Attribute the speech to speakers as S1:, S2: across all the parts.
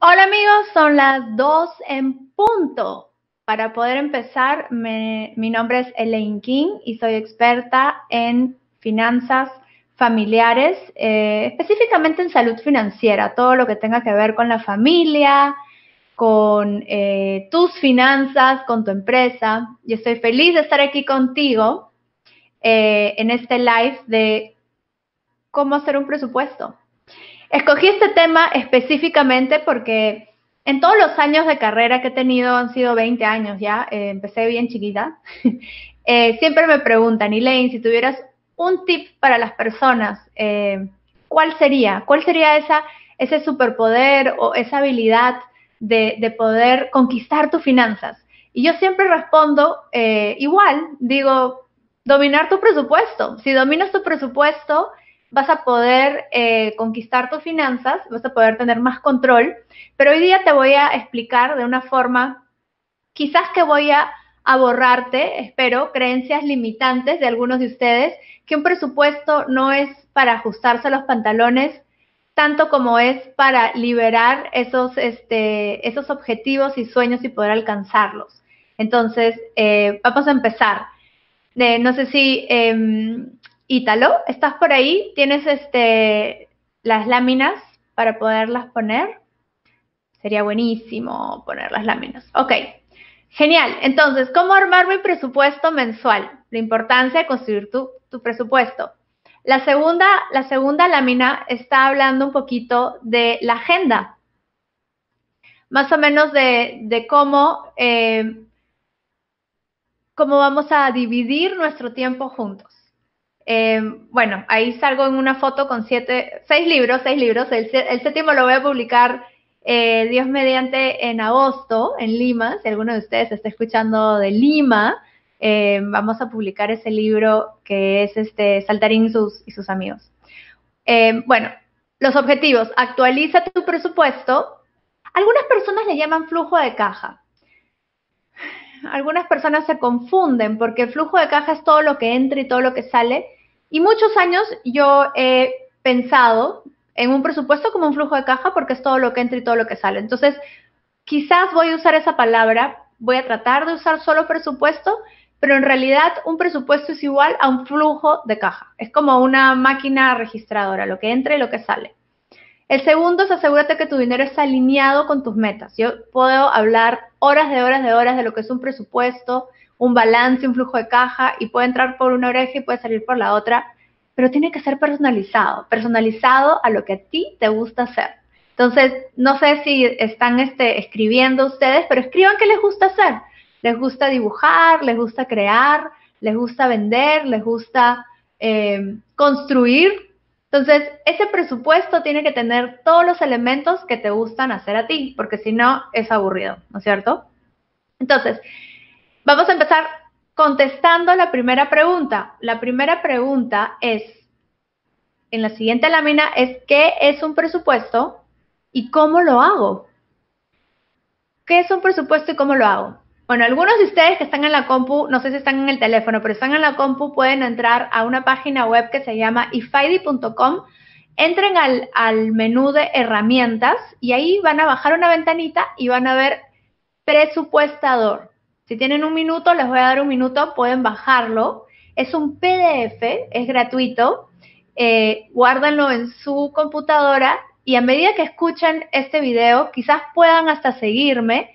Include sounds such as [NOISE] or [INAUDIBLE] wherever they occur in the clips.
S1: Hola amigos, son las 2 en punto. Para poder empezar, me- mi nombre es Elaine King y soy experta en finanzas familiares, eh, específicamente en salud financiera, todo lo que tenga que ver con la familia, con eh, tus finanzas, con tu empresa. Y estoy feliz de estar aquí contigo eh, en este live de cómo hacer un presupuesto. Escogí este tema específicamente porque en todos los años de carrera que he tenido, han sido 20 años ya, eh, empecé bien chiquita, [LAUGHS] eh, siempre me preguntan, Elaine, si tuvieras un tip para las personas, eh, ¿cuál sería? ¿Cuál sería esa, ese superpoder o esa habilidad de, de poder conquistar tus finanzas? Y yo siempre respondo igual, digo, dominar tu presupuesto. Si dominas tu presupuesto, vas a poder eh, conquistar tus finanzas, vas a poder tener más control, pero hoy día te voy a explicar de una forma, quizás que voy a, a borrarte, espero, creencias limitantes de algunos de ustedes, que un presupuesto no es para ajustarse a los pantalones, tanto como es para liberar esos, este, esos objetivos y sueños y poder alcanzarlos. Entonces, eh, vamos a empezar. Eh, no sé si eh, Ítalo, ¿estás por ahí? ¿Tienes este, las láminas para poderlas poner? Sería buenísimo poner las láminas. Ok, genial. Entonces, ¿cómo armar mi presupuesto mensual? La importancia de construir tu, tu presupuesto. La segunda, la segunda lámina está hablando un poquito de la agenda, más o menos de, de cómo, eh, cómo vamos a dividir nuestro tiempo juntos. Eh, bueno, ahí salgo en una foto con siete, seis libros, seis libros. El, séptimo lo voy a publicar, eh, Dios mediante, en agosto, en Lima. Si alguno de ustedes está escuchando de Lima, eh, vamos a publicar ese libro que es este Saltarín y sus, y sus amigos. Bueno, los objetivos. Actualiza tu presupuesto. Algunas personas le llaman flujo de caja algunas personas se confunden porque el flujo de caja es todo lo que entra y todo lo que sale. Y muchos años yo he pensado en un presupuesto como un flujo de caja porque es todo lo que entra y todo lo que sale. Entonces, quizás voy a usar esa palabra, voy a tratar de usar solo presupuesto, pero en realidad un presupuesto es igual a un flujo de caja. Es como una máquina registradora, lo que entra y lo que sale. El segundo es asegúrate que tu dinero está alineado con tus metas. Yo puedo hablar horas de horas de horas de lo que es un presupuesto, un balance, un flujo de caja y puede entrar por una oreja y puede salir por la otra, pero tiene que ser personalizado, personalizado a lo que a ti te gusta hacer. Entonces, no sé si están este, escribiendo ustedes, pero escriban qué les gusta hacer. Les gusta dibujar, les gusta crear, les gusta vender, les gusta eh, construir. Entonces, ese presupuesto tiene que tener todos los elementos que te gustan hacer a ti, porque si no, es aburrido, ¿no es cierto? Entonces, vamos a empezar contestando la primera pregunta. La primera pregunta es, en la siguiente lámina, es ¿qué es un presupuesto y cómo lo hago? ¿Qué es un presupuesto y cómo lo hago? Bueno, algunos de ustedes que están en la compu, no sé si están en el teléfono, pero están en la compu, pueden entrar a una página web que se llama ifaidi.com. Entren al, al, menú de herramientas y ahí van a bajar una ventanita y van a ver presupuestador. Si tienen un minuto, les voy a dar un minuto, pueden bajarlo. Es un PDF, es gratuito. Eh, en su computadora y a medida que escuchen este video, quizás puedan hasta seguirme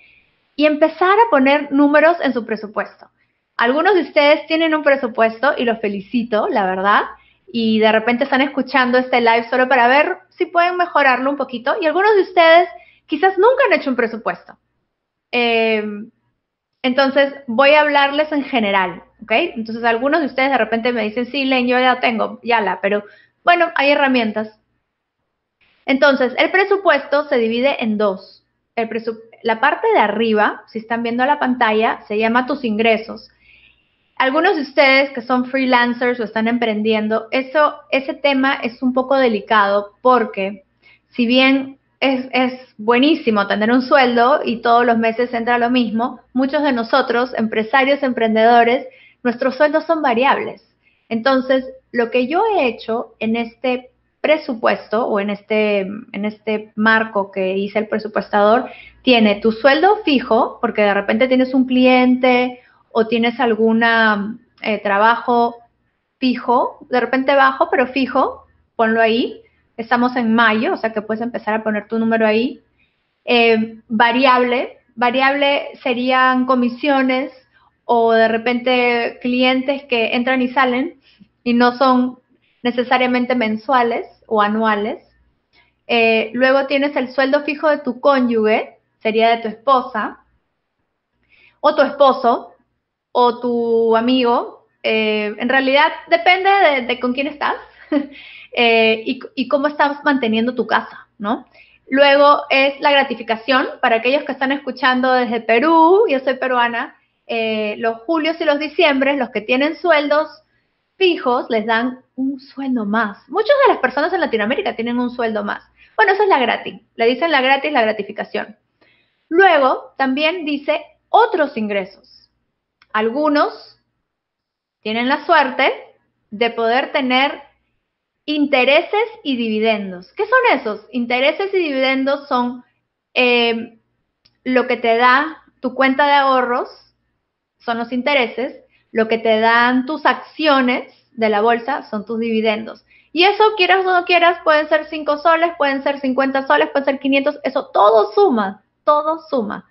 S1: y empezar a poner números en su presupuesto. Algunos de ustedes tienen un presupuesto y los felicito, la verdad, y de repente están escuchando este live solo para ver si pueden mejorarlo un poquito. Y algunos de ustedes quizás nunca han hecho un presupuesto. Eh, entonces, voy a hablarles en general, ¿ok? Entonces, algunos de ustedes de repente me dicen, sí, Len, yo ya tengo, ya la, pero bueno, hay herramientas. Entonces, el presupuesto se divide en dos. La parte de arriba, si están viendo la pantalla, se llama tus ingresos. Algunos de ustedes que son freelancers o están emprendiendo, eso, ese tema es un poco delicado porque si bien es, es, buenísimo tener un sueldo y todos los meses entra lo mismo, muchos de nosotros, empresarios, emprendedores, nuestros sueldos son variables. Entonces, lo que yo he hecho en este presupuesto o en este, en este marco que dice el presupuestador, tiene tu sueldo fijo, porque de repente tienes un cliente o tienes algún eh, trabajo fijo, de repente bajo, pero fijo, ponlo ahí. Estamos en mayo, o sea que puedes empezar a poner tu número ahí. Eh, variable, variable serían comisiones o de repente clientes que entran y salen y no son necesariamente mensuales o anuales. Eh, luego tienes el sueldo fijo de tu cónyuge, sería de tu esposa, o tu esposo, o tu amigo. Eh, en realidad depende de, con quién estás [LAUGHS] eh, y, cómo estás manteniendo tu casa, ¿no? Luego es la gratificación. Para aquellos que están escuchando desde Perú, yo soy peruana, los julios y los diciembres, los que tienen sueldos fijos les dan un sueldo más. Muchas de las personas en Latinoamérica tienen un sueldo más. Bueno, eso es la gratis. Le dicen la gratis, la gratificación. Luego también dice otros ingresos. Algunos tienen la suerte de poder tener intereses y dividendos. ¿Qué son esos? Intereses y dividendos son eh, lo que te da tu cuenta de ahorros, son los intereses, lo que te dan tus acciones de la bolsa son tus dividendos. Y eso, quieras o no quieras, pueden ser 5 soles, pueden ser 50 soles, pueden ser 500, eso todo suma, todo suma.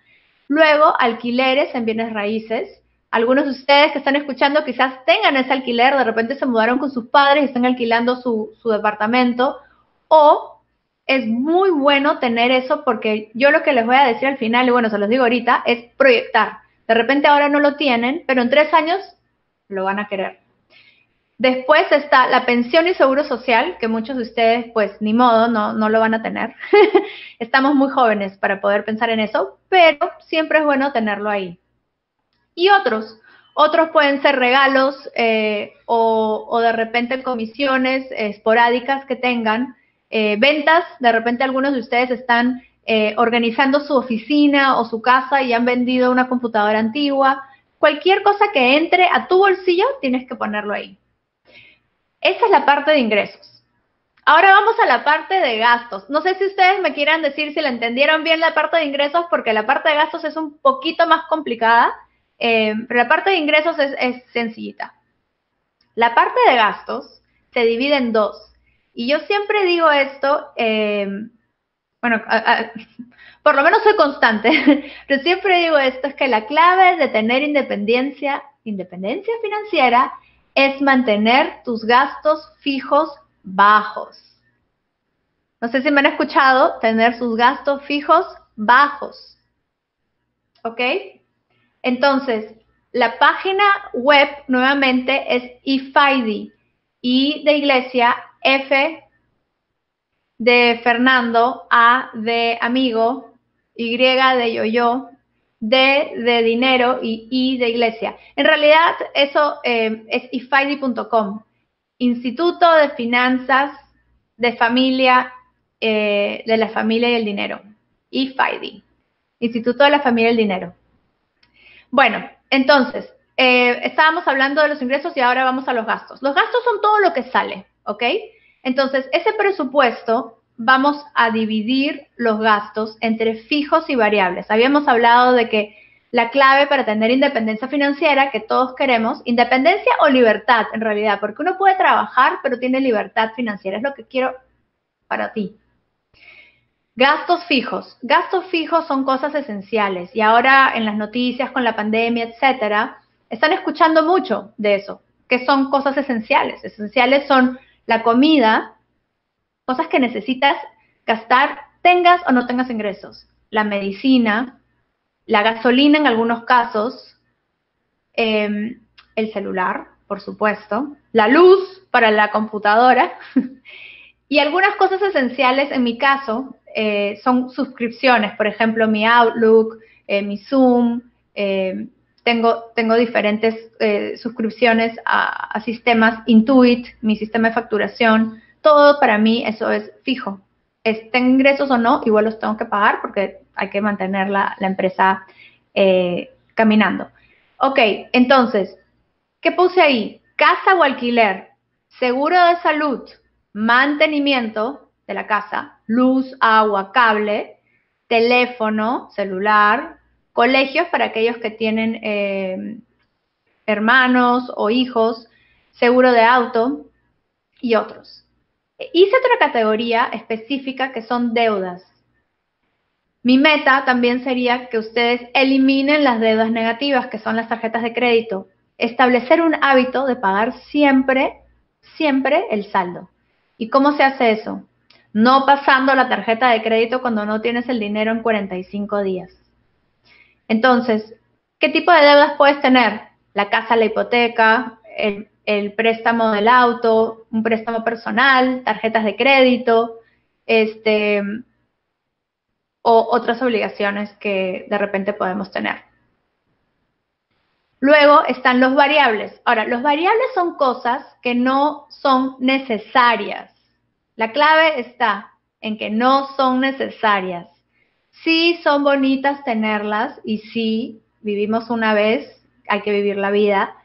S1: Luego, alquileres en bienes raíces. Algunos de ustedes que están escuchando quizás tengan ese alquiler, de repente se mudaron con sus padres y están alquilando su, departamento. O es muy bueno tener eso porque yo lo que les voy a decir al final, y bueno, se los digo ahorita, es proyectar. De repente ahora no lo tienen, pero en tres años lo van a querer. Después está la pensión y seguro social, que muchos de ustedes, pues ni modo, no, no lo van a tener. [LAUGHS] Estamos muy jóvenes para poder pensar en eso, pero siempre es bueno tenerlo ahí. Y otros, otros pueden ser regalos eh, o, de repente comisiones esporádicas que tengan, eh, ventas, de repente algunos de ustedes están eh, organizando su oficina o su casa y han vendido una computadora antigua. Cualquier cosa que entre a tu bolsillo, tienes que ponerlo ahí. Esa es la parte de ingresos. Ahora vamos a la parte de gastos. No sé si ustedes me quieran decir si la entendieron bien la parte de ingresos, porque la parte de gastos es un poquito más complicada, eh, pero la parte de ingresos es, sencillita. La parte de gastos se divide en dos. Y yo siempre digo esto, eh, bueno, [LAUGHS] por lo menos soy constante, [LAUGHS] pero siempre digo esto, es que la clave de tener independencia, independencia financiera, es mantener tus gastos fijos bajos. No sé si me han escuchado, tener sus gastos fijos bajos. ¿Ok? Entonces, la página web nuevamente es IFID, I de iglesia, F de Fernando, A de amigo, Y de yo-yo, D de dinero y I de iglesia. En realidad eso eh, es ifidi.com, Instituto de Finanzas de Familia, eh, de la Familia y el Dinero. IFID, Instituto de la Familia y el Dinero. Bueno, entonces, eh, estábamos hablando de los ingresos y ahora vamos a los gastos. Los gastos son todo lo que sale, ¿ok? Entonces, ese presupuesto vamos a dividir los gastos entre fijos y variables. Habíamos hablado de que la clave para tener independencia financiera que todos queremos, independencia o libertad en realidad, porque uno puede trabajar pero tiene libertad financiera, es lo que quiero para ti. Gastos fijos. Gastos fijos son cosas esenciales y ahora en las noticias con la pandemia, etcétera, están escuchando mucho de eso, que son cosas esenciales. Esenciales son la comida, cosas que necesitas gastar, tengas o no tengas ingresos. La medicina, la gasolina en algunos casos, em, el celular, por supuesto, la luz para la computadora [LAUGHS] y algunas cosas esenciales en mi caso eh, son suscripciones, por ejemplo, mi Outlook, eh, mi Zoom, em, tengo, tengo, diferentes eh, suscripciones a, sistemas Intuit, mi sistema de facturación, todo para mí eso es fijo. Estén ingresos o no, igual los tengo que pagar porque hay que mantener la, empresa eh, caminando. Ok, entonces, ¿qué puse ahí? Casa o alquiler, seguro de salud, mantenimiento de la casa, luz, agua, cable, teléfono, celular, colegios para aquellos que tienen eh, hermanos o hijos, seguro de auto y otros. Hice otra categoría específica que son deudas. Mi meta también sería que ustedes eliminen las deudas negativas, que son las tarjetas de crédito. Establecer un hábito de pagar siempre, siempre el saldo. ¿Y cómo se hace eso? No pasando la tarjeta de crédito cuando no tienes el dinero en 45 días. Entonces, ¿qué tipo de deudas puedes tener? La casa, la hipoteca, el, préstamo del auto, un préstamo personal, tarjetas de crédito, este, o otras obligaciones que de repente podemos tener. Luego están los variables. Ahora, los variables son cosas que no son necesarias. La clave está en que no son necesarias. Sí son bonitas tenerlas y sí vivimos una vez, hay que vivir la vida,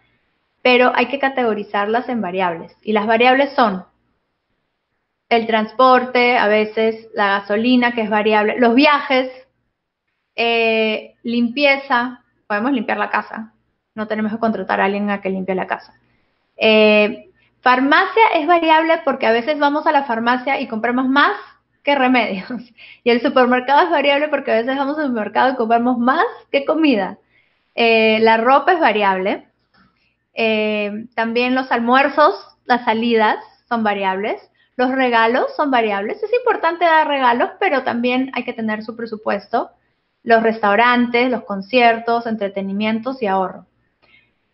S1: pero hay que categorizarlas en variables. Y las variables son el transporte, a veces la gasolina, que es variable, los viajes, eh, limpieza, podemos limpiar la casa, no tenemos que contratar a alguien a que limpie la casa. Eh, farmacia es variable porque a veces vamos a la farmacia y compramos más que remedios. [LAUGHS] Y el supermercado es variable porque a veces vamos al supermercado y compramos más que comida. Eh, la ropa es variable. también los almuerzos, las salidas son variables. Los regalos son variables. Es importante dar regalos, pero también hay que tener su presupuesto. Los restaurantes, los conciertos, entretenimientos y ahorro.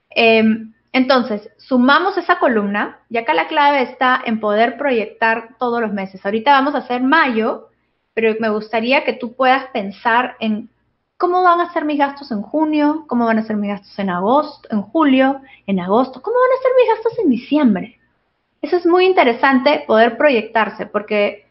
S1: Em, entonces, sumamos esa columna y acá la clave está en poder proyectar todos los meses. Ahorita vamos a hacer mayo, pero me gustaría que tú puedas pensar en cómo van a ser mis gastos en junio, cómo van a ser mis gastos en agosto, en julio, en agosto, cómo van a ser mis gastos en diciembre. Eso es muy interesante poder proyectarse, porque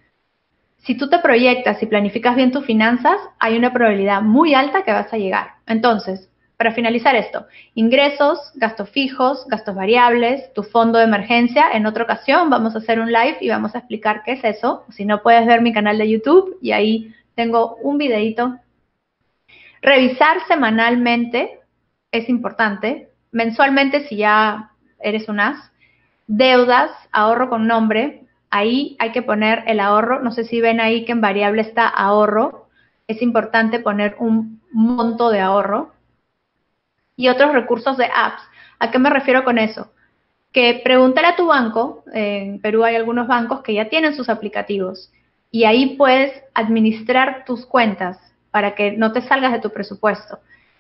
S1: si tú te proyectas y planificas bien tus finanzas, hay una probabilidad muy alta que vas a llegar. Entonces, para finalizar esto, ingresos, gastos fijos, gastos variables, tu fondo de emergencia. En otra ocasión vamos a hacer un live y vamos a explicar qué es eso. Si no, puedes ver mi canal de YouTube y ahí tengo un videito. Revisar semanalmente es importante. Mensualmente, si ya eres un as, Deudas, ahorro con nombre. Ahí hay que poner el ahorro. No sé si ven ahí que en variable está ahorro. Es importante poner un monto de ahorro. Y otros recursos de apps. ¿A qué me refiero con eso? Que pregúntale a tu banco. En Perú hay algunos bancos que ya tienen sus aplicativos. Y ahí puedes administrar tus cuentas para que no te salgas de tu presupuesto.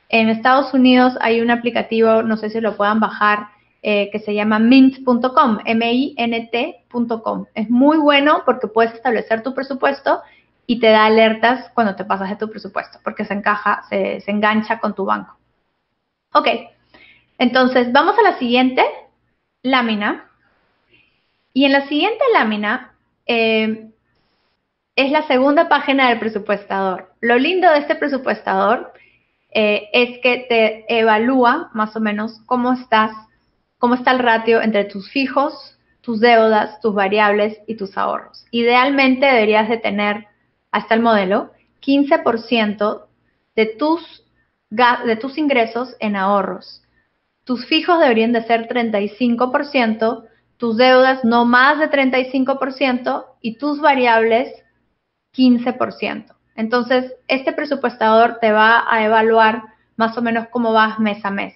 S1: En Estados Unidos hay un aplicativo, no sé si lo puedan bajar, eh, que se llama mint.com, M-I-N-T.com. Es muy bueno porque puedes establecer tu presupuesto y te da alertas cuando te pasas de tu presupuesto, porque se encaja, se, engancha con tu banco. Ok, entonces vamos a la siguiente lámina. Y en la siguiente lámina eh, es la segunda página del presupuestador. Lo lindo de este presupuestador eh, es que te evalúa más o menos cómo estás cómo está el ratio entre tus fijos, tus deudas, tus variables y tus ahorros. Idealmente deberías de tener, hasta el modelo, 15% de tus, de tus ingresos en ahorros. Tus fijos deberían de ser 35%, tus deudas no más de 35% y tus variables 15%. Entonces, este presupuestador te va a evaluar más o menos cómo vas mes a mes.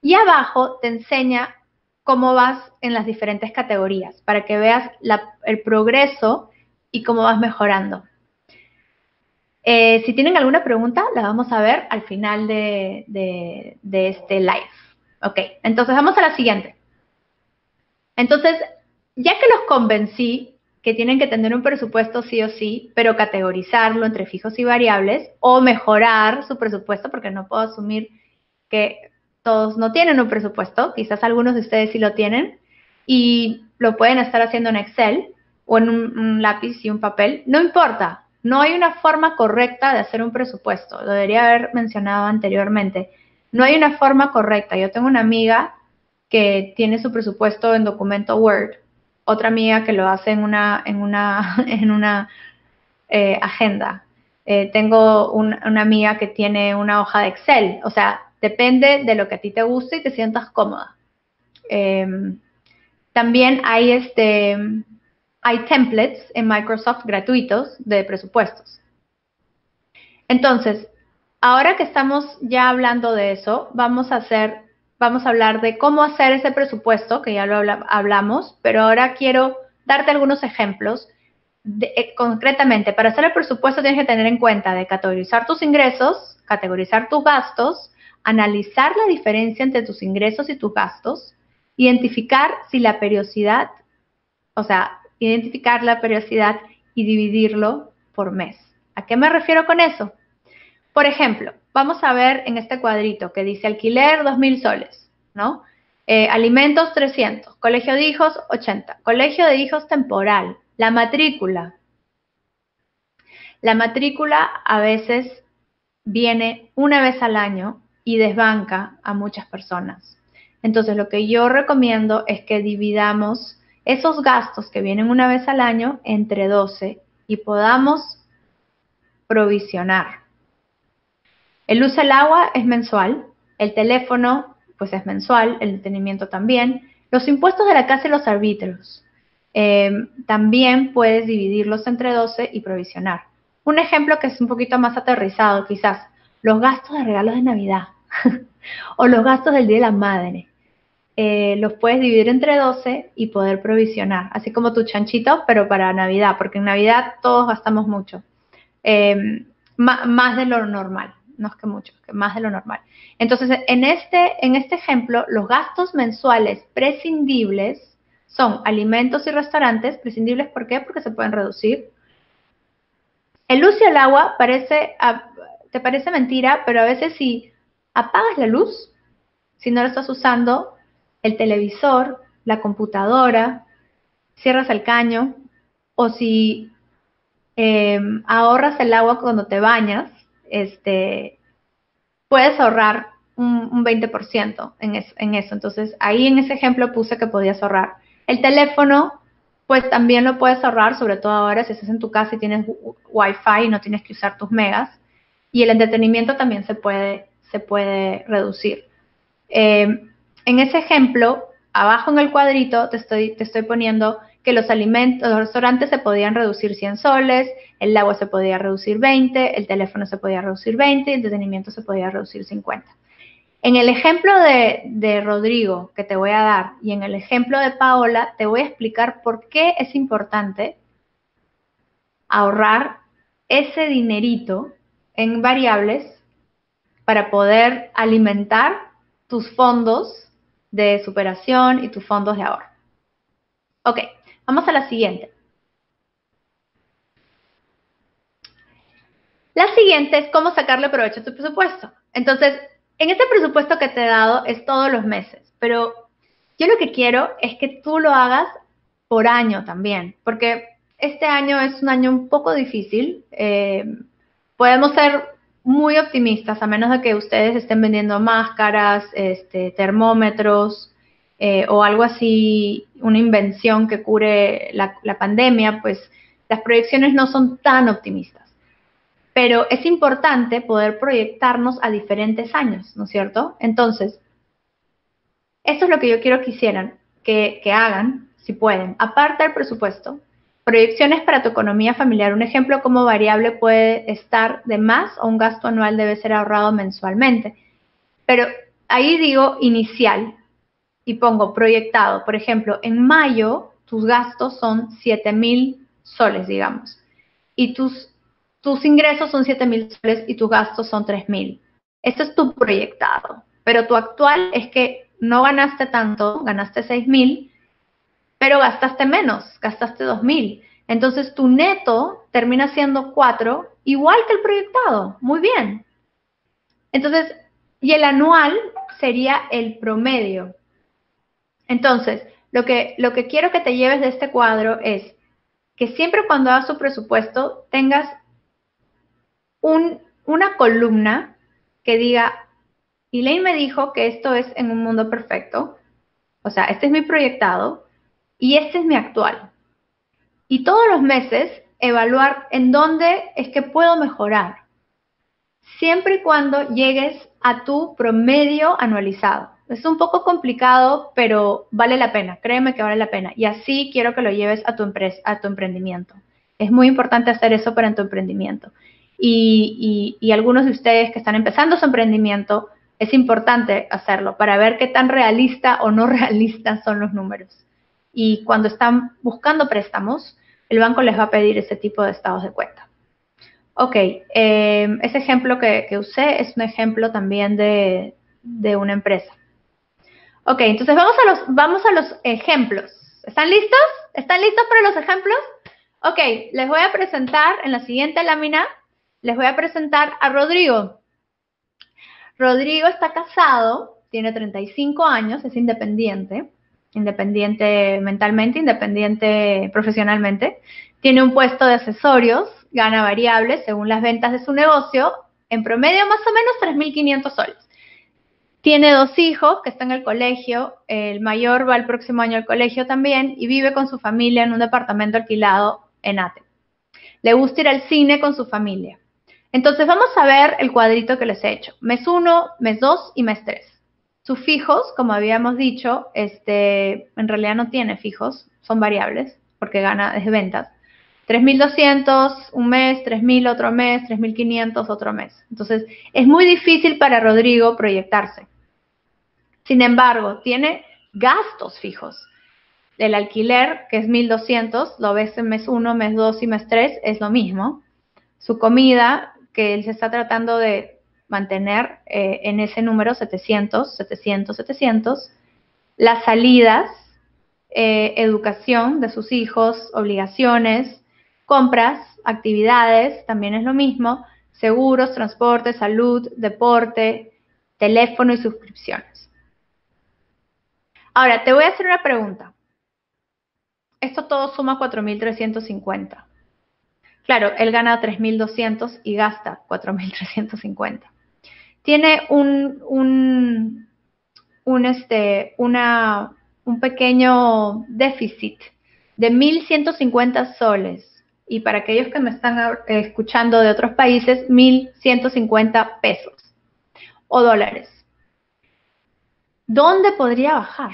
S1: Y abajo te enseña cómo vas en las diferentes categorías para que veas el progreso y cómo vas mejorando. Eh, si tienen alguna pregunta, la vamos a ver al final de, de este live. Ok, entonces vamos a la siguiente. Entonces, ya que los convencí que tienen que tener un presupuesto sí o sí, pero categorizarlo entre fijos y variables o mejorar su presupuesto, porque no puedo asumir que todos no tienen un presupuesto, quizás algunos de ustedes sí lo tienen, y lo pueden estar haciendo en Excel o en un, lápiz y un papel, no importa, no hay una forma correcta de hacer un presupuesto, lo debería haber mencionado anteriormente, no hay una forma correcta. Yo tengo una amiga que tiene su presupuesto en documento Word otra amiga que lo hace en una, en una, [LAUGHS] en una eh, agenda. Eh, tengo una amiga que tiene una hoja de Excel. O sea, depende de lo que a ti te guste y te sientas cómoda. Em, también hay, este, hay templates en Microsoft gratuitos de presupuestos. Entonces, ahora que estamos ya hablando de eso, vamos a hacer, vamos a hablar de cómo hacer ese presupuesto, que ya lo hablamos, pero ahora quiero darte algunos ejemplos. Eh, concretamente, para hacer el presupuesto tienes que tener en cuenta de categorizar tus ingresos, categorizar tus gastos, analizar la diferencia entre tus ingresos y tus gastos, identificar si la periodicidad, o sea, identificar la periodicidad y dividirlo por mes. ¿A qué me refiero con eso? Por ejemplo, vamos a ver en este cuadrito que dice alquiler 2.000 soles, ¿no? Eh, alimentos 300, colegio de hijos 80, colegio de hijos temporal, la matrícula. La matrícula a veces viene una vez al año y desbanca a muchas personas. Entonces, lo que yo recomiendo es que dividamos esos gastos que vienen una vez al año entre 12 y podamos provisionar. El luz del agua es mensual, el teléfono pues es mensual, el entretenimiento también, los impuestos de la casa y los arbitrios. Em, también puedes dividirlos entre 12 y provisionar. Un ejemplo que es un poquito más aterrizado quizás, los gastos de regalos de Navidad [LAUGHS] o los gastos del Día de la Madre. Eh, los puedes dividir entre 12 y poder provisionar, así como tu chanchito, pero para Navidad, porque en Navidad todos gastamos mucho, em, más de lo normal, no es que mucho, que más de lo normal. Entonces, en este, en este ejemplo, los gastos mensuales prescindibles son alimentos y restaurantes, prescindibles, ¿por qué? Porque se pueden reducir. El luz y el agua parece, te parece mentira, pero a veces si apagas la luz, si no la estás usando, el televisor, la computadora, cierras el caño o si em, ahorras el agua cuando te bañas, este, puedes ahorrar un, 20% en, en eso. Entonces, ahí en ese ejemplo puse que podías ahorrar. El teléfono, pues también lo puedes ahorrar, sobre todo ahora si estás en tu casa y tienes Wi-Fi y no tienes que usar tus megas. Y el entretenimiento también se puede, se puede reducir. Em, en ese ejemplo, abajo en el cuadrito te estoy, te estoy poniendo que los alimentos, los restaurantes se podían reducir 100 soles, el agua se podía reducir 20, el teléfono se podía reducir 20 y el entretenimiento se podía reducir 50. En el ejemplo de, de, Rodrigo que te voy a dar y en el ejemplo de Paola, te voy a explicar por qué es importante ahorrar ese dinerito en variables para poder alimentar tus fondos de superación y tus fondos de ahorro. Ok, vamos a la siguiente. La siguiente es cómo sacarle provecho a tu presupuesto. Entonces, en este presupuesto que te he dado es todos los meses, pero yo lo que quiero es que tú lo hagas por año también, porque este año es un año un poco difícil. Eh, podemos ser muy optimistas, a menos de que ustedes estén vendiendo máscaras, este, termómetros eh, o algo así, una invención que cure la, pandemia, pues las proyecciones no son tan optimistas. Pero es importante poder proyectarnos a diferentes años, ¿no es cierto? Entonces, esto es lo que yo quiero que hicieran, que, que hagan, si pueden, aparte del presupuesto, Proyecciones para tu economía familiar. Un ejemplo como variable puede estar de más o un gasto anual debe ser ahorrado mensualmente. Pero ahí digo inicial y pongo proyectado. Por ejemplo, en mayo tus gastos son 7 mil soles, digamos. Y tus, tus ingresos son 7 mil soles y tus gastos son 3 mil. Esto es tu proyectado. Pero tu actual es que no ganaste tanto, ganaste 6 mil pero gastaste menos, gastaste 2.000. Entonces tu neto termina siendo 4, igual que el proyectado. Muy bien. Entonces, y el anual sería el promedio. Entonces, lo que, lo que quiero que te lleves de este cuadro es que siempre cuando hagas tu presupuesto tengas un, una columna que diga, Elaine me dijo que esto es en un mundo perfecto, o sea, este es mi proyectado, y este es mi actual. Y todos los meses evaluar en dónde es que puedo mejorar, siempre y cuando llegues a tu promedio anualizado. Es un poco complicado, pero vale la pena, créeme que vale la pena. Y así quiero que lo lleves a tu emprendimiento. Es muy importante hacer eso para tu emprendimiento. Y, y, algunos de ustedes que están empezando su emprendimiento, es importante hacerlo para ver qué tan realista o no [LAUGHS] realista son los números. Y cuando están buscando préstamos, el banco les va a pedir ese tipo de estados de cuenta. Ok, eh, ese ejemplo que, usé es un ejemplo también de, de una empresa. Ok, entonces vamos a, los, vamos a los ejemplos. ¿Están listos? ¿Están listos para los ejemplos? Ok, les voy a presentar en la siguiente lámina, les voy a presentar a Rodrigo. Rodrigo está casado, tiene 35 años, es independiente, independiente mentalmente, independiente profesionalmente. Tiene un puesto de accesorios, gana variables según las ventas de su negocio, en promedio más o menos 3.500 soles. Tiene dos hijos que están en el colegio, el mayor va el próximo año al colegio también y vive con su familia en un departamento alquilado en ATE. Le gusta ir al cine con su familia. Entonces vamos a ver el cuadrito que les he hecho. Mes 1, mes 2 y mes 3. Sus fijos, como habíamos dicho, este, en realidad no tiene fijos, son variables porque gana desde ventas. 3.200 un mes, 3.000 otro mes, 3.500 otro mes. Entonces, es muy difícil para Rodrigo proyectarse. Sin embargo, tiene gastos fijos. El alquiler, que es 1.200, lo ves en mes 1, mes 2 y mes 3, es lo mismo. Su comida, que él se está tratando de mantener eh, en ese número 700, 700, 700. Las salidas, eh, educación de sus hijos, obligaciones, compras, actividades, también es lo mismo, seguros, transporte, salud, deporte, teléfono y suscripciones. Ahora, te voy a hacer una pregunta. Esto todo suma 4.350. Claro, él gana 3.200 y gasta 4.350. Tiene un, un, este, una, un pequeño déficit de 1.150 soles. Y para aquellos que me están escuchando de otros países, 1.150 pesos o dólares. ¿Dónde podría bajar?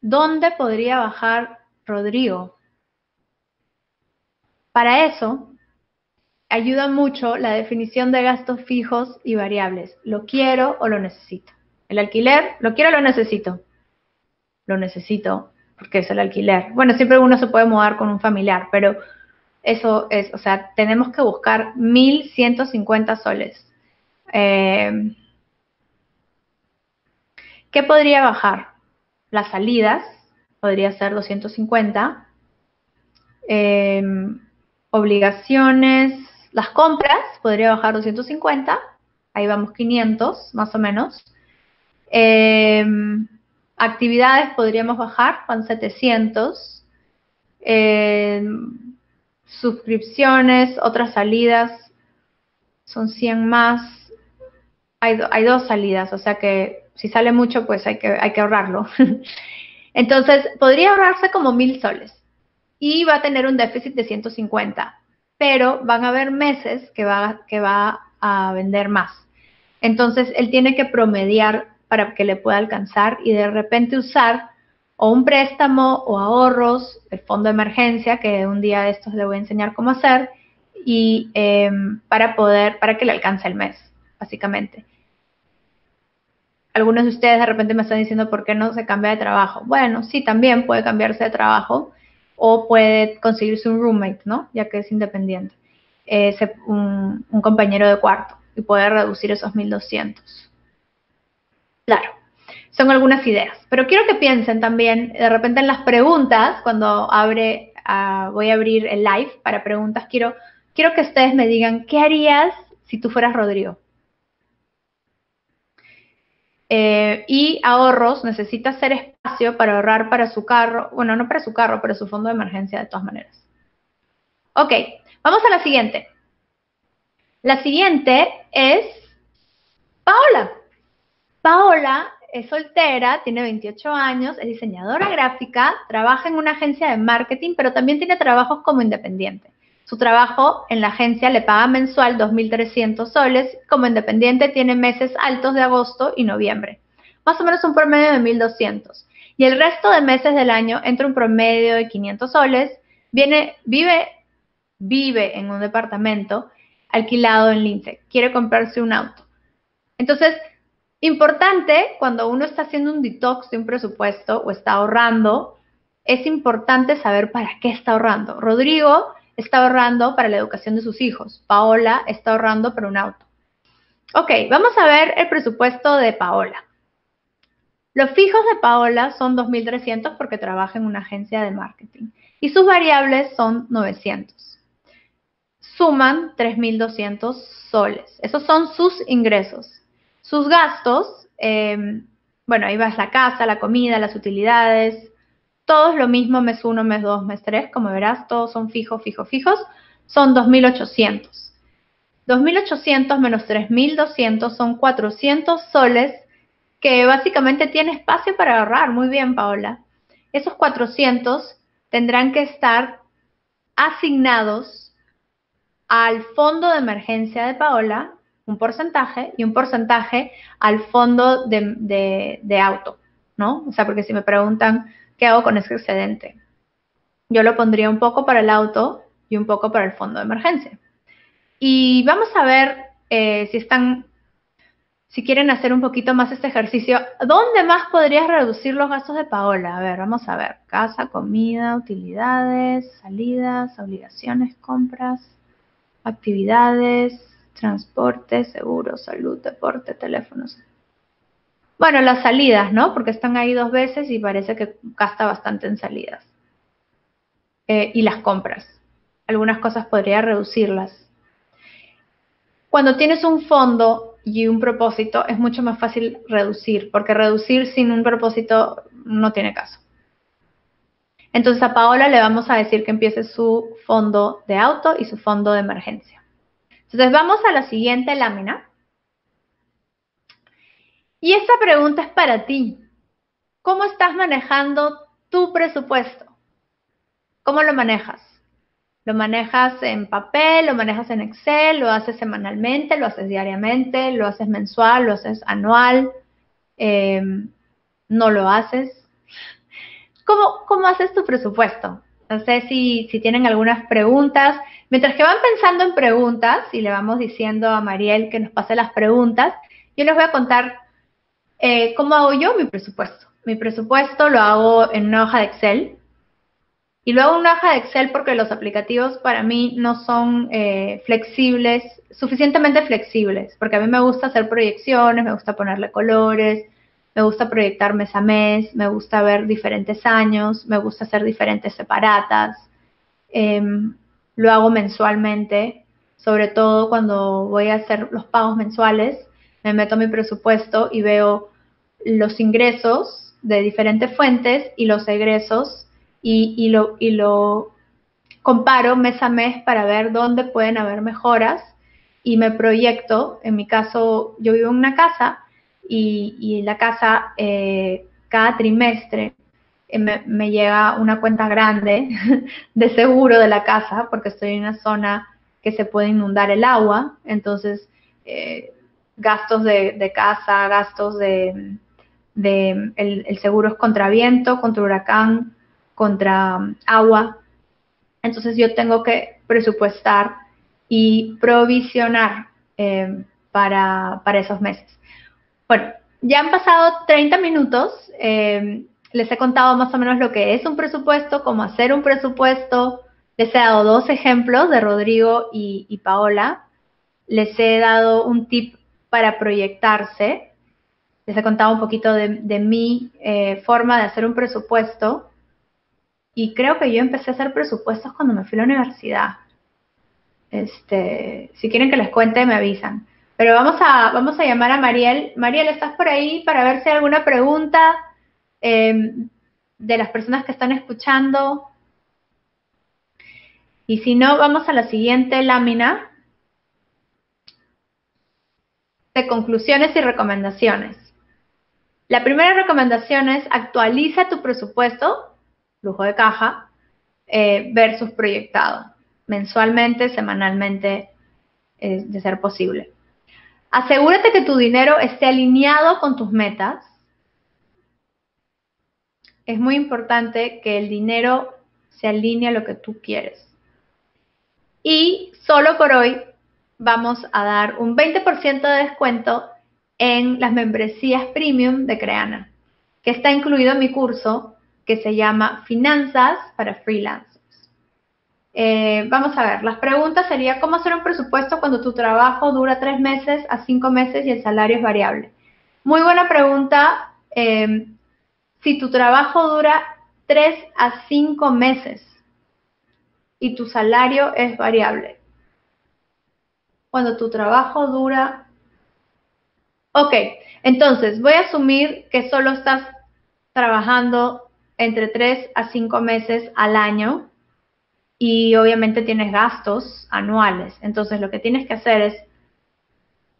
S1: ¿Dónde podría bajar Rodrigo? Para eso, ayuda mucho la definición de gastos fijos y variables. ¿Lo quiero o lo necesito? El alquiler, ¿lo quiero o lo necesito? Lo necesito porque es el alquiler. Bueno, siempre uno se puede mudar con un familiar, pero eso es, o sea, tenemos que buscar 1.150 soles. Eh, ¿Qué podría bajar? Las salidas, podría ser 250. Eh, obligaciones, las compras, podría bajar 250, ahí vamos 500 más o menos. Em, actividades podríamos bajar, van 700. Em, suscripciones, otras salidas, son 100 más. Hay, hay, dos salidas, o sea que si sale mucho, pues hay que, hay que ahorrarlo. [LAUGHS] Entonces, podría ahorrarse como mil soles y va a tener un déficit de 150 pero van a haber meses que va, que va a vender más. Entonces, él tiene que promediar para que le pueda alcanzar y de repente usar o un préstamo o ahorros, el fondo de emergencia, que un día de estos le voy a enseñar cómo hacer, y em, para poder, para que le alcance el mes, básicamente. Algunos de ustedes de repente me están diciendo por qué no se cambia de trabajo. Bueno, sí, también puede cambiarse de trabajo, o puede conseguirse un roommate, ¿no? Ya que es independiente, un, compañero de cuarto y puede reducir esos 1200. Claro, son algunas ideas, pero quiero que piensen también de repente en las preguntas, cuando abre, ah, voy a abrir el live para preguntas, quiero, que ustedes me digan, ¿qué harías si tú fueras Rodrigo? Eh, y ahorros, necesita hacer espacio para ahorrar para su carro, bueno, no para su carro, pero su fondo de emergencia de todas maneras. Ok, vamos a la siguiente. La siguiente es Paola. Paola es soltera, tiene 28 años, es diseñadora gráfica, trabaja en una agencia de marketing, pero también tiene trabajos como independiente. Su trabajo en la agencia le paga mensual 2.300 soles, como independiente tiene meses altos de agosto y noviembre, más o menos un promedio de 1.200. Y el resto de meses del año entra un promedio de 500 soles, viene, vive, vive en un departamento alquilado en Lince, quiere comprarse un auto. Entonces, Importante cuando uno está haciendo un detox de un presupuesto o está ahorrando, es importante saber para qué está ahorrando. Rodrigo está ahorrando para la educación de sus hijos. Paola está ahorrando para un auto. Ok, vamos a ver el presupuesto de Paola. Los fijos de Paola son 2.300 porque trabaja en una agencia de marketing y sus variables son 900. Suman 3.200 soles. Esos son sus ingresos. Sus gastos, em, bueno, ahí vas la casa, la comida, las utilidades, todos lo mismo mes 1, mes 2, mes 3, como verás, todos son fijos, fijos, fijos, son 2.800. 2.800 menos 3.200 son 400 soles que básicamente tiene espacio para ahorrar. Muy bien, Paola. Esos 400 tendrán que estar asignados al fondo de emergencia de Paola un porcentaje y un porcentaje al fondo de, auto, ¿no? O sea, porque si me preguntan qué hago con ese excedente, yo lo pondría un poco para el auto y un poco para el fondo de emergencia. Y vamos a ver eh, si están, si quieren hacer un poquito más este ejercicio, ¿dónde más podrías reducir los gastos de Paola? A ver, vamos a ver. Casa, comida, utilidades, salidas, obligaciones, compras, actividades, transporte, seguro, salud, deporte, teléfonos. Bueno, las salidas, ¿no? Porque están ahí dos veces y parece que gasta bastante en salidas. Eh, y las compras. Algunas cosas podría reducirlas. Cuando tienes un fondo y un propósito, es mucho más fácil reducir, porque reducir sin un propósito no tiene caso. Entonces a Paola le vamos a decir que empiece su fondo de auto y su fondo de emergencia. Entonces vamos a la siguiente lámina. Y esta pregunta es para ti. ¿Cómo estás manejando tu presupuesto? ¿Cómo lo manejas? ¿Lo manejas en papel? ¿Lo manejas en Excel? ¿Lo haces semanalmente? ¿Lo haces diariamente? ¿Lo haces mensual? ¿Lo haces anual? Em, ¿No lo haces? ¿Cómo, ¿Cómo haces tu presupuesto? No sé si, tienen algunas preguntas. Mientras que van pensando en preguntas y le vamos diciendo a Mariel que nos pase las preguntas, yo les voy a contar eh, cómo hago yo mi presupuesto. Mi presupuesto lo hago en una hoja de Excel. Y en una hoja de Excel porque los aplicativos para mí no son eh, flexibles, suficientemente flexibles, porque a mí me gusta hacer proyecciones, me gusta ponerle colores, me gusta proyectar mes a mes, me gusta ver diferentes años, me gusta hacer diferentes separatas. Em, lo hago mensualmente, sobre todo cuando voy a hacer los pagos mensuales, me meto mi presupuesto y veo los ingresos de diferentes fuentes y los egresos y, lo, y lo comparo mes a mes para ver dónde pueden haber mejoras y me proyecto, en mi caso yo vivo en una casa, y, en la casa eh, cada trimestre eh, me, llega una cuenta grande [LAUGHS] de seguro de la casa porque estoy en una zona que se puede inundar el agua, entonces eh, gastos de, casa, gastos de, el, seguro es contra viento, contra huracán, contra um, agua, entonces yo tengo que presupuestar y provisionar para, para esos meses. Bueno, ya han pasado 30 minutos. Eh, les he contado más o menos lo que es un presupuesto, cómo hacer un presupuesto. Les he dado dos ejemplos de Rodrigo y, Paola. Les he dado un tip para proyectarse. Les he contado un poquito de, mi eh, forma de hacer un presupuesto. Y creo que yo empecé a hacer presupuestos cuando me fui a la universidad. Este, si quieren que les cuente, me avisan. Pero vamos a, vamos a llamar a Mariel. Mariel, ¿estás por ahí para ver si hay alguna pregunta em, de las personas que están escuchando? Y si no, vamos a la siguiente lámina de conclusiones y recomendaciones. La primera recomendación es actualiza tu presupuesto, flujo de caja, eh, versus proyectado, mensualmente, semanalmente, de ser posible. Asegúrate que tu dinero esté alineado con tus metas. Es muy importante que el dinero se alinee a lo que tú quieres. Y solo por hoy vamos a dar un 20% de descuento en las membresías premium de Creana, que está incluido en mi curso que se llama Finanzas para Freelancers. Eh, vamos a ver, las preguntas serían cómo hacer un presupuesto cuando tu trabajo dura tres meses a cinco meses y el salario es variable. Muy buena pregunta. Eh, si tu trabajo dura tres a cinco meses y tu salario es variable. Cuando tu trabajo dura... Ok, entonces voy a asumir que solo estás trabajando entre tres a cinco meses al año y obviamente tienes gastos anuales. Entonces lo que tienes que hacer es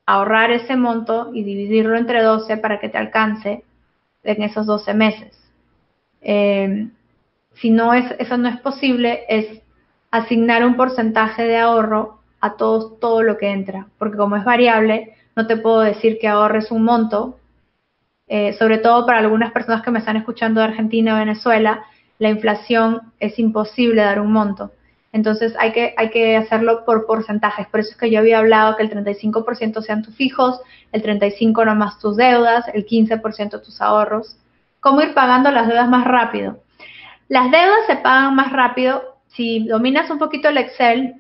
S1: ahorrar ese monto y dividirlo entre 12 para que te alcance en esos 12 meses. Eh, si no es, eso no es posible, es asignar un porcentaje de ahorro a todo, todo lo que entra, porque como es variable, no te puedo decir que ahorres un monto, eh, sobre todo para algunas personas que me están escuchando de Argentina o Venezuela, la inflación es imposible dar un monto. Entonces hay que, hay que hacerlo por porcentajes. Por eso es que yo había hablado que el 35% sean tus fijos, el 35% nomás tus deudas, el 15% tus ahorros. ¿Cómo ir pagando las deudas más rápido? Las deudas se pagan más rápido. Si dominas un poquito el Excel,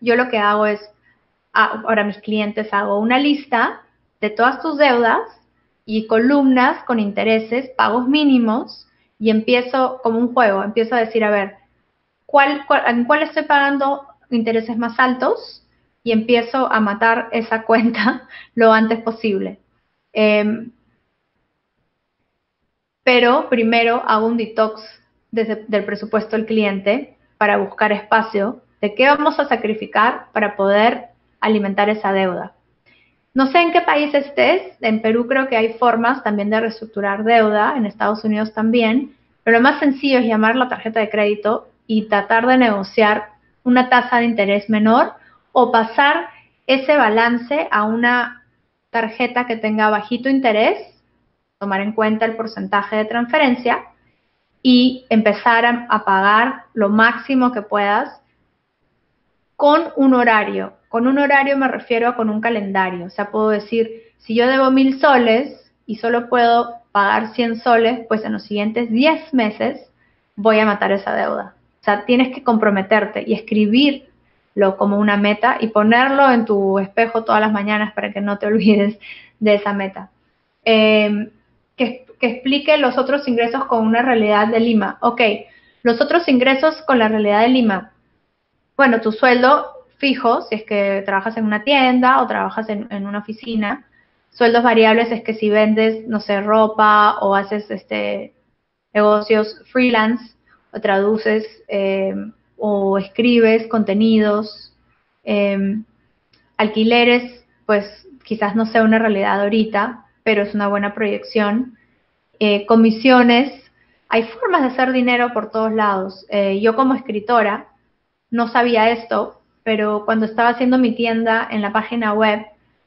S1: yo lo que hago es, ah, ahora mis clientes hago una lista de todas tus deudas y columnas con intereses, pagos mínimos y empiezo como un juego, empiezo a decir, a ver, ¿cuál, en cuál estoy pagando intereses más altos? Y empiezo a matar esa [LAUGHS] cuenta lo antes posible. Em, pero primero hago un detox del presupuesto del cliente para buscar espacio de qué vamos a sacrificar para poder alimentar esa deuda. No sé en qué país estés, en Perú creo que hay formas también de reestructurar deuda, en Estados Unidos también, pero lo más sencillo es llamar la tarjeta de crédito y tratar de negociar una tasa de interés menor o pasar ese balance a una tarjeta que tenga bajito interés, tomar en cuenta el porcentaje de transferencia y empezar a, pagar lo máximo que puedas con un horario. Con un horario me refiero a con un calendario. O sea, puedo decir, si yo debo mil soles y solo puedo pagar 100 soles, pues en los siguientes 10 meses voy a matar esa deuda. O sea, tienes que comprometerte y escribirlo como una meta y ponerlo en tu espejo todas las mañanas para que no te [LAUGHS] olvides de esa meta. Em, que, que explique los otros ingresos con una realidad de Lima. Ok, los otros ingresos con la realidad de Lima bueno, tu sueldo fijo, si es que trabajas en una tienda o trabajas en, una oficina, sueldos variables es que si vendes, no sé, ropa o haces este negocios freelance o traduces eh, o escribes contenidos, em, alquileres, pues quizás no sea una realidad ahorita, pero es una buena proyección. Eh, comisiones, hay formas de hacer dinero por todos lados. Eh, yo como escritora, no sabía esto, pero cuando estaba haciendo mi tienda en la página web,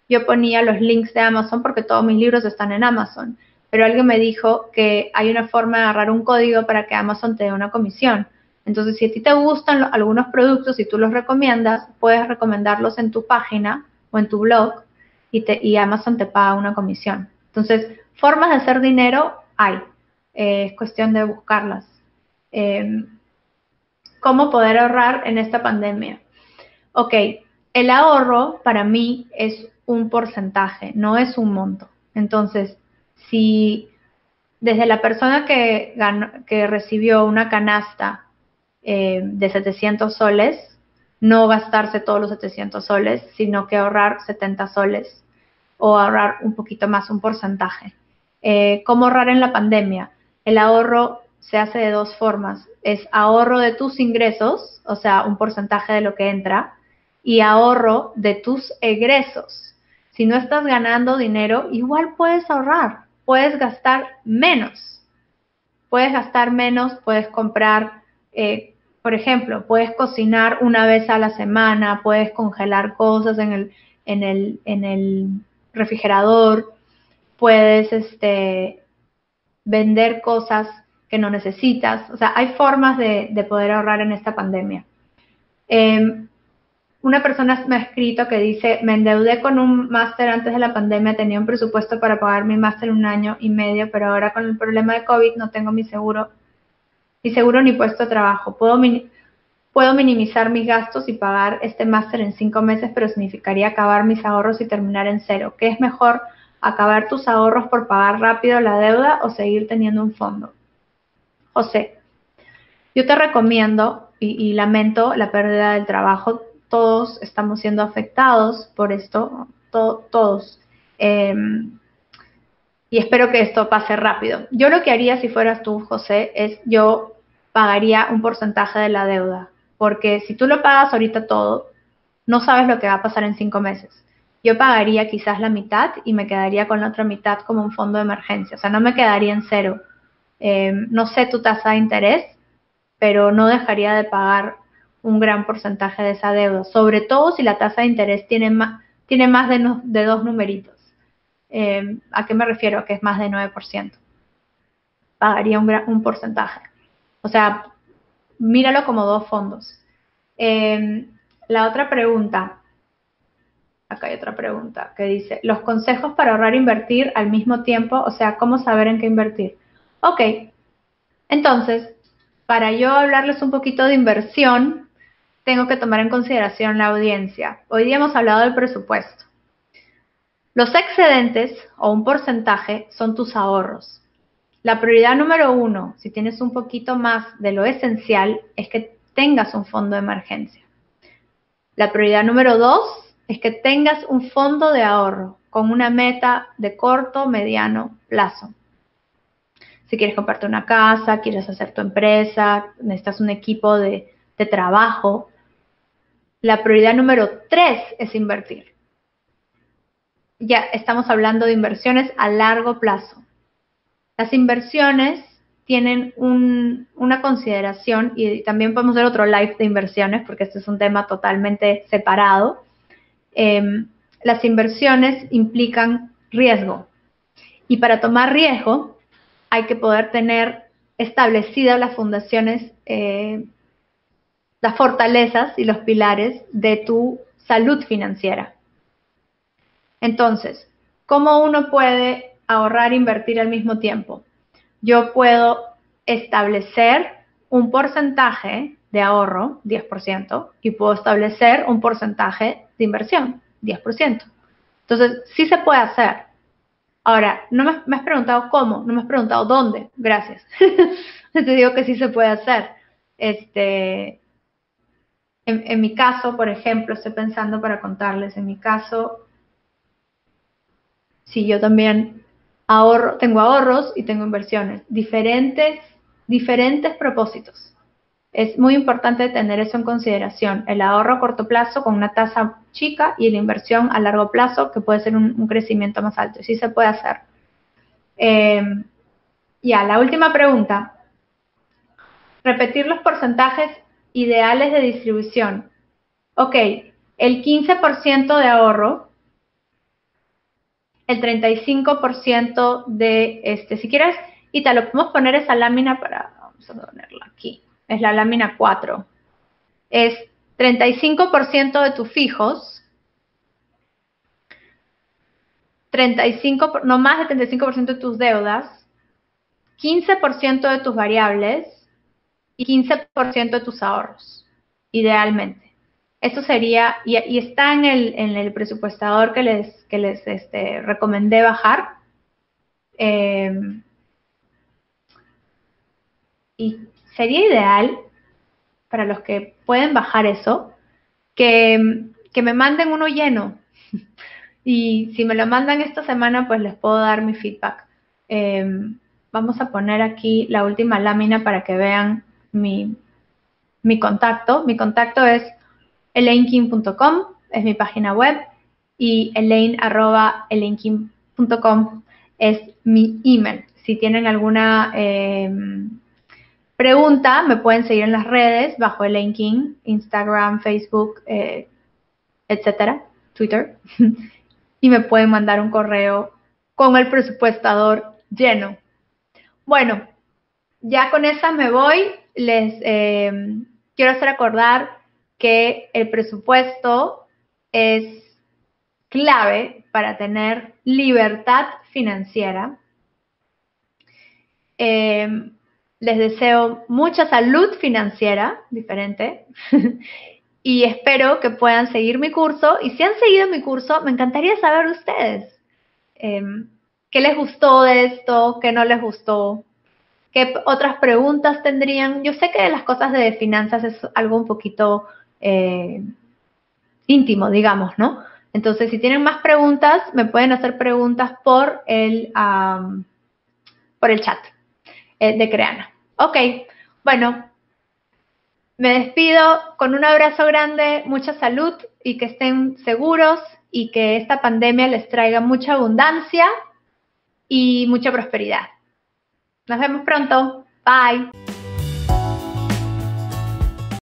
S1: yo ponía los links de Amazon porque todos mis libros están en Amazon. Pero alguien me dijo que hay una forma de agarrar un código para que Amazon te dé una comisión. Entonces, si a ti te gustan algunos productos y tú los recomiendas, puedes recomendarlos en tu página o en tu blog y, te, y Amazon te paga una comisión. Entonces, formas de hacer dinero hay. Eh, es cuestión de buscarlas. Em, ¿Cómo poder ahorrar en esta pandemia? Ok, el ahorro para mí es un porcentaje, no es un monto. Entonces, si desde la persona que, que recibió una canasta eh, de 700 soles, no gastarse todos los 700 soles, sino que ahorrar 70 soles o ahorrar un poquito más, un porcentaje. Eh, ¿Cómo ahorrar en la pandemia? El ahorro se hace de dos formas. Es ahorro de tus ingresos, o sea, un porcentaje de lo que entra, y ahorro de tus egresos. Si no estás ganando dinero, igual puedes ahorrar. puedes gastar menos. Puedes gastar menos, puedes comprar, eh, por ejemplo, puedes cocinar una vez a la semana, puedes congelar cosas en el, en el, en el refrigerador, puedes este, vender cosas que no necesitas. O sea, hay formas de, poder ahorrar en esta pandemia. Em, una persona me ha escrito que dice, me endeudé con un máster antes de la pandemia, tenía un presupuesto para pagar mi máster un año y medio, pero ahora con el problema de COVID no tengo mi seguro, ni seguro ni puesto de trabajo. Puedo, puedo minimizar mis gastos y pagar este máster en cinco meses, pero significaría acabar mis ahorros y terminar en cero. ¿Qué es mejor, acabar tus ahorros por pagar rápido la deuda o seguir teniendo un fondo? José, yo te recomiendo, y lamento la pérdida del trabajo, todos estamos siendo afectados por esto, todos. Em, y espero que esto pase rápido. Yo lo que haría si fueras tú, José, es yo pagaría un porcentaje de la deuda, porque si tú lo pagas ahorita todo, no sabes lo que va a pasar en cinco meses. Yo pagaría quizás la mitad y me quedaría con la otra mitad como un fondo de emergencia, o sea, no me quedaría en cero. Em, no sé tu tasa de interés, pero no dejaría de pagar un gran porcentaje de esa deuda, sobre todo si la tasa de interés tiene más, tiene más de, dos numeritos. Eh, ¿A qué me refiero? Que es más de 9%. Pagaría un, un porcentaje. O sea, míralo como dos fondos. Eh, la otra pregunta, acá hay otra pregunta que dice, los consejos para ahorrar e invertir al mismo tiempo, o sea, ¿cómo saber en qué invertir? Ok, entonces, para yo hablarles un poquito de inversión, tengo que tomar en consideración la audiencia. Hoy día hemos hablado del presupuesto. Los excedentes o un porcentaje son tus ahorros. La prioridad número uno, si tienes un poquito más de lo esencial, es que tengas un fondo de emergencia. La prioridad número dos es que tengas un fondo de ahorro con una meta de corto, mediano plazo. Si quieres comprarte una casa, quieres hacer tu empresa, necesitas un equipo de, de trabajo, la prioridad número tres es invertir. Ya estamos hablando de inversiones a largo plazo. Las inversiones tienen una consideración y también podemos ver otro live de inversiones porque este es un tema totalmente separado. Em, las inversiones implican riesgo y para tomar riesgo hay que poder tener establecidas las fundaciones eh, las fortalezas y los pilares de tu salud financiera. Entonces, ¿cómo uno puede ahorrar e invertir al mismo tiempo? Yo puedo establecer un porcentaje de ahorro, 10%, y puedo establecer un porcentaje de inversión, 10%. Entonces, sí se puede hacer. Ahora, no me, has preguntado cómo, no me has preguntado dónde, gracias. [LAUGHS] Te digo que sí se puede hacer. Este, en, mi caso, por ejemplo, estoy pensando para contarles, en mi caso, si yo también ahorro, tengo ahorros y tengo inversiones, diferentes, diferentes propósitos. Es muy importante tener eso en consideración. El ahorro a corto plazo con una tasa chica y la inversión a largo plazo que puede ser un, crecimiento más alto. Y sí se puede hacer. Eh, ya, la última pregunta. Repetir los porcentajes ideales de distribución. Ok, el 15% de ahorro, el 35% de este, si quieres, y te lo podemos poner esa lámina para, vamos a ponerla aquí, es la lámina 4. Es 35% de tus fijos, 35, no más del 35% de tus deudas, 15% de tus variables, y 15% de tus ahorros, idealmente. Eso sería, y, está en el, en el, presupuestador que les, que les este, recomendé bajar. Em, y sería ideal para los que pueden bajar eso, que, que me manden uno lleno. [LAUGHS] Y si me lo mandan esta semana, pues les puedo dar mi feedback. Em, vamos a poner aquí la última lámina para que vean mi, contacto. Mi contacto es elaineking.com, es mi página web, y elaine.elaineking.com es mi email. Si tienen alguna em, pregunta, me pueden seguir en las redes bajo el linking, Instagram, Facebook, eh, etcétera, Twitter, [LAUGHS] y me pueden mandar un correo con el presupuestador lleno. Bueno, ya con esa me voy. Les em, quiero hacer acordar que el presupuesto es clave para tener libertad financiera. Em, les deseo mucha salud financiera, diferente, [LAUGHS] y espero que puedan seguir mi curso. Y si han seguido mi curso, me encantaría saber de ustedes. Em, ¿Qué les gustó de esto? ¿Qué no les gustó? ¿Qué otras preguntas tendrían? Yo sé que las cosas de finanzas es algo un poquito eh, íntimo, digamos, ¿no? Entonces, si tienen más preguntas, me pueden hacer preguntas por el, por el chat eh, de Creana. Ok, bueno, me despido con un abrazo grande, mucha salud y que estén seguros y que esta pandemia les traiga mucha abundancia y mucha prosperidad. Nos vemos pronto. Bye.